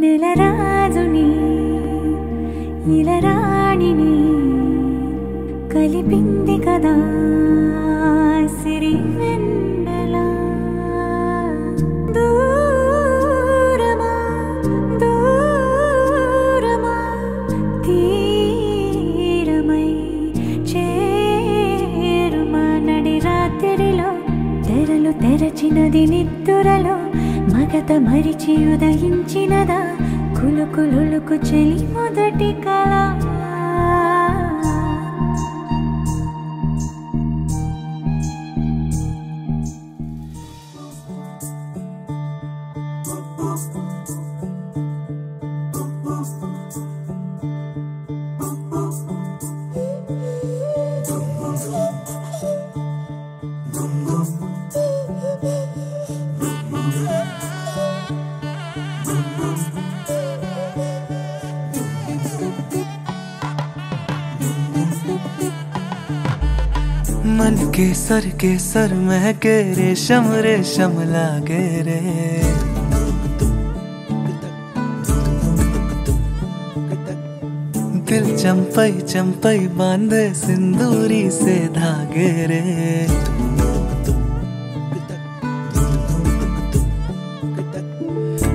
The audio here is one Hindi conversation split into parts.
నెలరాజుని ఇలరాణిని కలిపింది కదా. తెరలు తెరచినది నిద్దురలో మగత మరిచి ఉదయించినదా కులుకులుకు చెలి మొదటి కళ. मन के सर के सर महके रेशम रेशम लागे रे। दिल चंपई चंपई बांधे, सिंदूरी से धागे रे।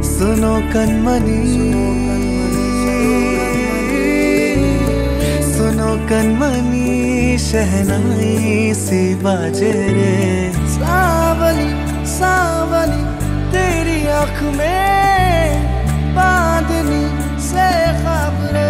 सुनो कनमनी। सुनो कनमनी। शहनाई सी बाजे रे सावली सावली तेरी आँख में बांधनी से खबरे।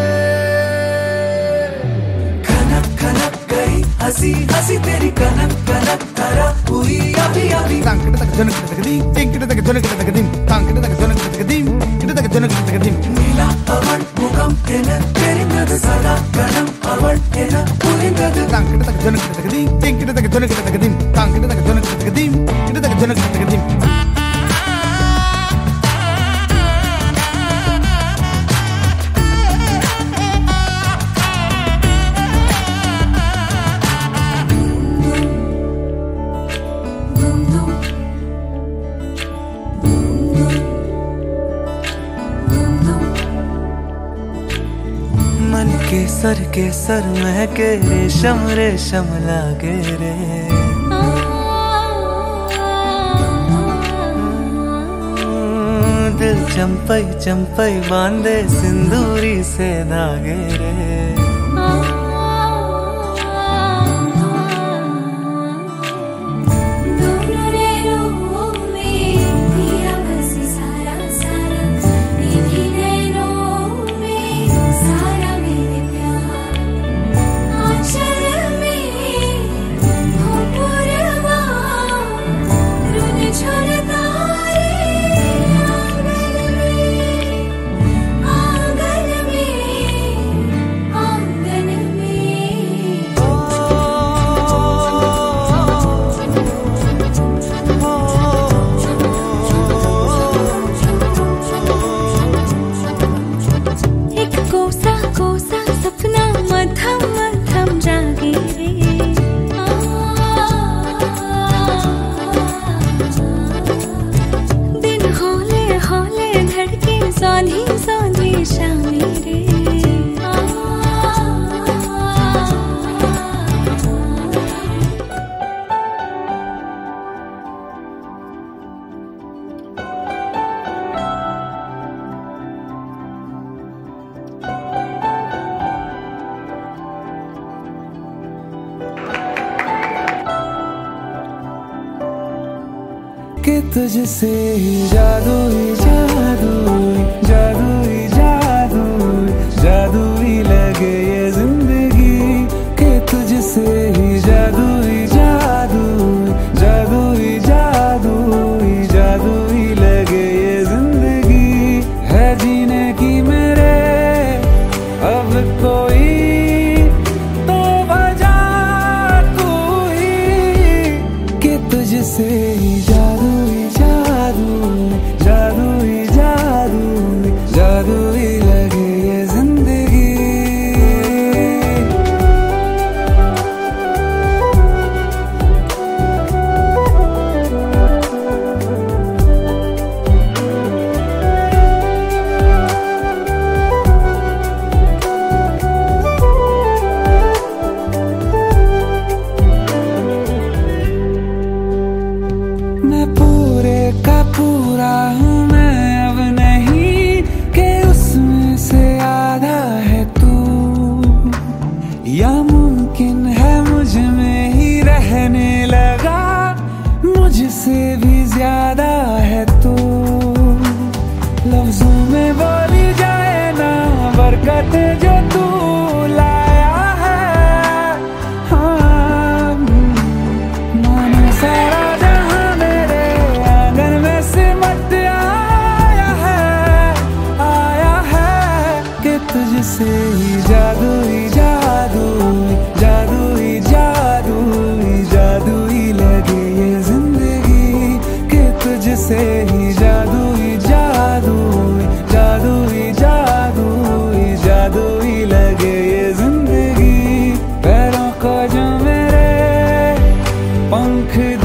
खनक खनक गई हँसी हँसी तेरी कनक कनक करा हुई अभी अभी। तांकड़ तक जनक तक दी टिंकड़ तक जनक तक दी तांकड़ तक जनक तक दी टिंकड़ तक जनक तक दी। नीला अवण मुखम तेरे तेरे नद सदा कणम अवण तेरा తంకట తగ్గ జనకట తగ్గది తెంకట తగ్గ జనక के सर महके रेशम रेशम लागे रे। दिल चंपई चंपई बांधे, सिंदूरी से धागे रे। कि तुझसे जादू ही जादू जादू ही जादू जादू ही लगे। Let the पंख